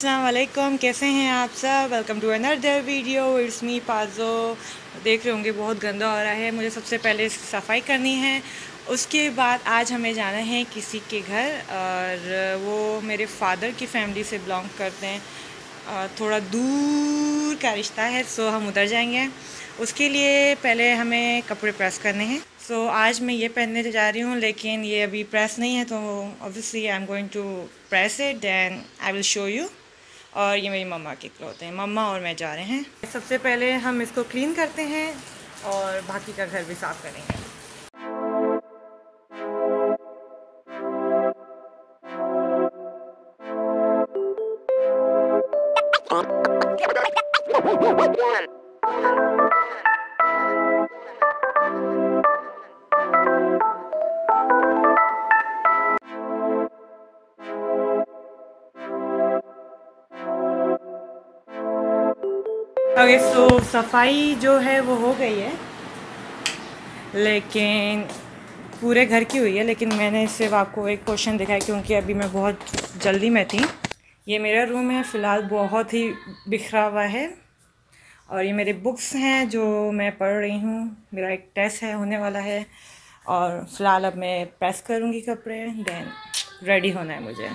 वालेकुम कैसे हैं आप सब? Welcome to another video it's me पाजो देख रहे होंगे, बहुत गंदा हो रहा है। मुझे सबसे पहले सफ़ाई करनी है। उसके बाद आज हमें जाना है किसी के घर और वो मेरे फादर की फैमिली से बिलोंग करते हैं। थोड़ा दूर का रिश्ता है सो हम उधर जाएँगे। उसके लिए पहले हमें कपड़े प्रेस करने हैं। सो आज मैं ये पहनने जा रही हूँ, लेकिन ये अभी प्रेस नहीं है तो obviously I am going to press it then I will show you और ये मेरी मम्मा के क्लोथ हैं। मम्मा और मैं जा रहे हैं। सबसे पहले हम इसको क्लीन करते हैं और बाकी का घर भी साफ़ करेंगे। ओके सो, सफ़ाई जो है वो हो गई है। लेकिन पूरे घर की हुई है, लेकिन मैंने सिर्फ़ आपको एक क्वेश्चन दिखाया क्योंकि अभी मैं बहुत जल्दी में थी। ये मेरा रूम है, फ़िलहाल बहुत ही बिखरा हुआ है। और ये मेरे बुक्स हैं, जो मैं पढ़ रही हूँ। मेरा एक टेस्ट है, होने वाला है। और फ़िलहाल अब मैं प्रेस करूँगी कपड़े देन रेडी होना है मुझे।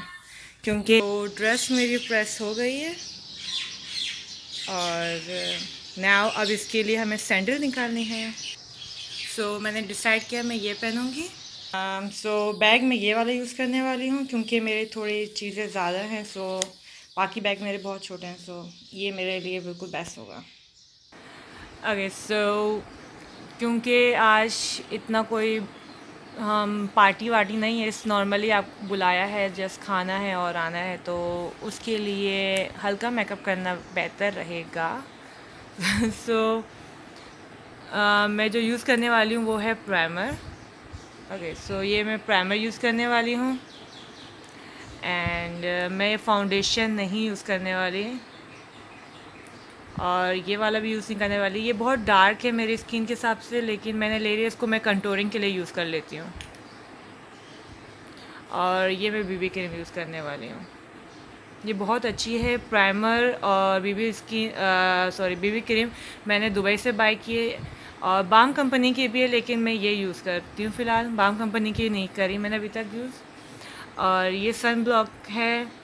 क्योंकि तो ड्रेस मेरी प्रेस हो गई है। और नाव अब इसके लिए हमें सैंडल निकालनी है। सो so, मैंने डिसाइड किया मैं ये पहनूँगी। सो um, so, बैग में ये वाला यूज़ करने वाली हूँ क्योंकि मेरे थोड़ी चीज़ें ज़्यादा हैं सो so, बाकी बैग मेरे बहुत छोटे हैं सो so, ये मेरे लिए बिल्कुल बेस्ट होगा। अगे सो क्योंकि आज इतना कोई हम पार्टी वार्टी नहीं है इस नॉर्मली आप बुलाया है जस्ट खाना है और आना है तो उसके लिए हल्का मेकअप करना बेहतर रहेगा। सो so, uh, मैं जो यूज़ करने वाली हूँ वो है प्राइमर ओके सो ये मैं प्राइमर यूज़ करने वाली हूँ। एंड uh, मैं फाउंडेशन नहीं यूज़ करने वाली। और ये वाला भी यूज़ नहीं करने वाली। ये बहुत डार्क है मेरी स्किन के हिसाब से, लेकिन मैंने ले लिया, इसको मैं कंटोरिंग के लिए यूज़ कर लेती हूँ। और ये मैं बीबी क्रीम यूज़ करने वाली हूँ। ये बहुत अच्छी है प्राइमर और BB skin sorry BB cream मैंने दुबई से बाई की है और बाम कंपनी की भी है, लेकिन मैं ये यूज़ करती हूँ फ़िलहाल। बाम कंपनी की नहीं करी मैंने अभी तक यूज़ और ये सन ब्लॉक है।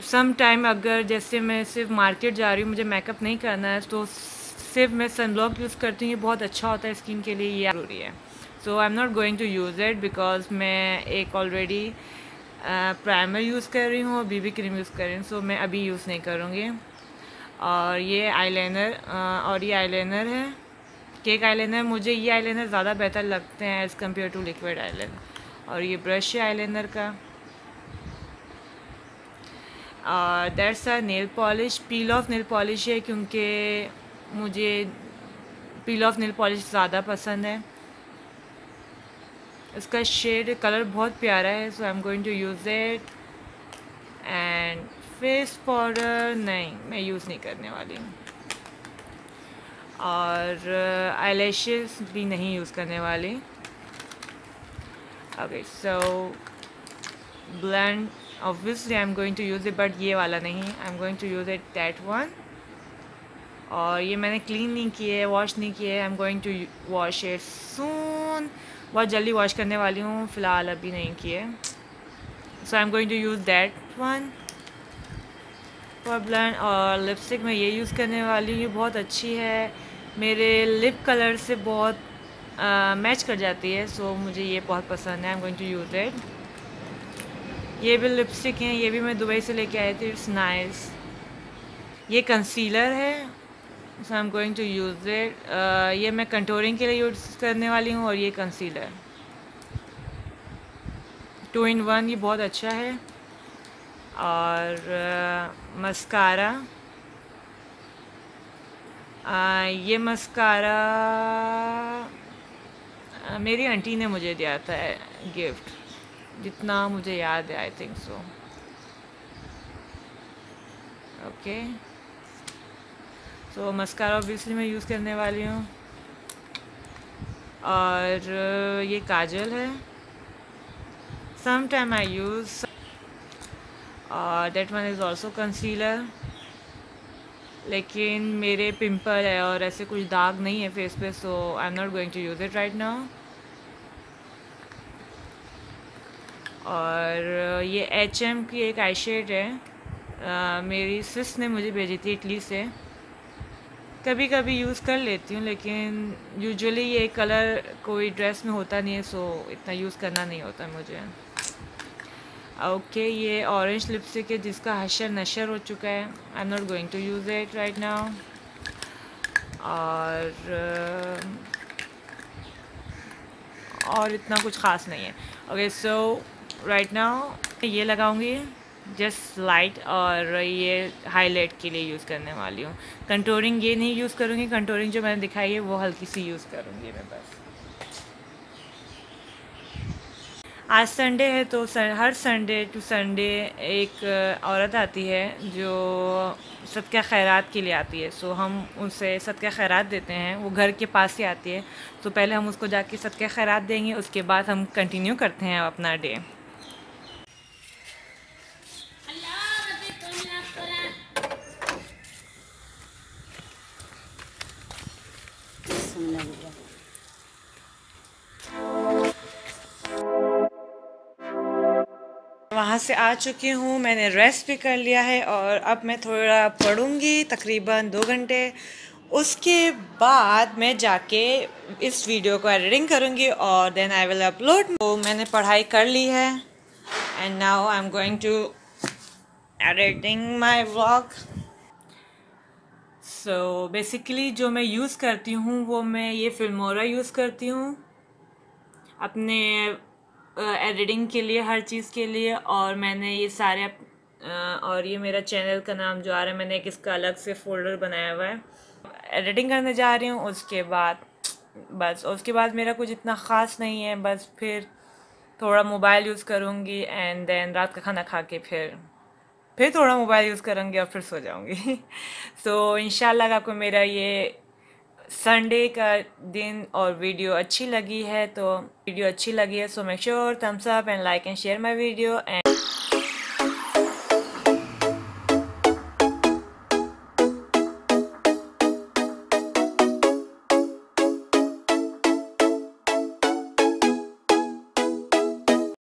सम टाइम अगर जैसे मैं सिर्फ़ मार्केट जा रही हूँ, मुझे मेकअप नहीं करना है तो सिर्फ़ मैं सन ब्लॉक यूज़ करती हूँ, ये बहुत अच्छा होता है स्किन के लिए, ये ज़रूरी है। So I am not going to use it because मैं एक ऑलरेडी प्राइमर यूज़ कर रही हूँ और बीबी क्रीम यूज़ कर रही हूँ सो मैं अभी यूज़ नहीं करूँगी। और ये आईलाइनर और ये आईलाइनर है। केक आईलाइनर मुझे ये आईलाइनर ज़्यादा बेहतर लगते हैं as compare to liquid eyeliner और ये ब्रश है आईलाइनर का। That's a nail polish peel off nail polish है क्योंकि मुझे पील ऑफ़ नेल पॉलिश ज़्यादा पसंद है। इसका शेड कलर बहुत प्यारा है so I am going to use it and face powder नहीं मैं यूज़ नहीं करने वाली हूँ। और uh, भी नहीं यूज़ करने वाली। Okay so blend obviously am going to use it but ये वाला नहीं. I am going to use it that one और ये मैंने क्लीन नहीं किए वॉश नहीं किए I am going to wash it soon बहुत जल्दी वॉश करने वाली हूँ. फ़िलहाल अभी नहीं किए. So I am going to use that one for blend और लिपस्टिक मैं ये यूज़ करने वाली हूँ. ये बहुत अच्छी है. मेरे लिप कलर से बहुत मैच uh, कर जाती है. सो so मुझे ये बहुत पसंद है. I am going to use it ये भी लिपस्टिक हैं ये भी मैं दुबई से लेके आई थी इट्स नाइस ये कंसीलर है so I am going to use it ये मैं कंटोरिंग के लिए यूज़ करने वाली हूँ और ये कंसीलर टू इन वन ये बहुत अच्छा है. और uh, मस्कारा uh, ये मस्कारा uh, मेरी आंटी ने मुझे दिया था गिफ्ट जितना मुझे याद है I think so okay so mascara obviously मैं यूज़ करने वाली हूँ. और, ये काजल है. Some time I use that one is also concealer लेकिन मेरे पिंपल है और ऐसे कुछ दाग नहीं है फेस पे so I am not going to use it right now और ये एच एम की एक आई शेड है। आ, मेरी सिस ने मुझे भेजी थी इटली से। कभी कभी यूज़ कर लेती हूँ लेकिन यूजुअली ये कलर कोई ड्रेस में होता नहीं है सो इतना यूज़ करना नहीं होता मुझे। ओके ये ऑरेंज लिपस्टिक है जिसका हशर नशर हो चुका है। I am not going to use it right now और और इतना कुछ ख़ास नहीं है। ओके सो राइट नाउ ये लगाऊँगी जस्ट लाइट और ये हाईलाइट के लिए यूज़ करने वाली हूँ। कंट्रोलिंग ये नहीं यूज़ करूँगी कंट्रोलिंग जो मैंने दिखाई है वो हल्की सी यूज़ करूँगी मैं बस। आज संडे है तो सर, हर संडे टू संडे एक औरत आती है जो सदका खैरात के लिए आती है। सो हम उनसे सदका खैरात देते हैं वो घर के पास ही आती है। तो पहले हम उसको जाके सदका खैरात देंगे उसके बाद हम कंटिन्यू करते हैं अपना डे वहाँ से आ चुकी हूँ। मैंने रेस्ट भी कर लिया है और अब मैं थोड़ा पढ़ूँगी तकरीबन दो घंटे। उसके बाद मैं जाके इस वीडियो को एडिटिंग करूँगी और देन आई विल अपलोड तो मैंने पढ़ाई कर ली है। And now I am going to editing my vlog so basically जो मैं यूज़ करती हूँ वो मैं ये फिल्मोरा यूज़ करती हूँ। अपने एडिटिंग के लिए हर चीज़ के लिए। और मैंने ये सारे और ये मेरा चैनल का नाम जो आ रहा है मैंने एक इसका अलग से फ़ोल्डर बनाया हुआ है। एडिटिंग करने जा रही हूँ उसके बाद बस उसके बाद मेरा कुछ इतना ख़ास नहीं है बस फिर थोड़ा मोबाइल यूज़ करूँगी एंड देन रात का खाना खा के फिर फिर थोड़ा मोबाइल यूज़ करूँगी और फिर सो जाऊँगी। सो so, इन आपको मेरा ये संडे का दिन और वीडियो अच्छी लगी है तो वीडियो अच्छी लगी है so make sure thumbs up and like and share my video and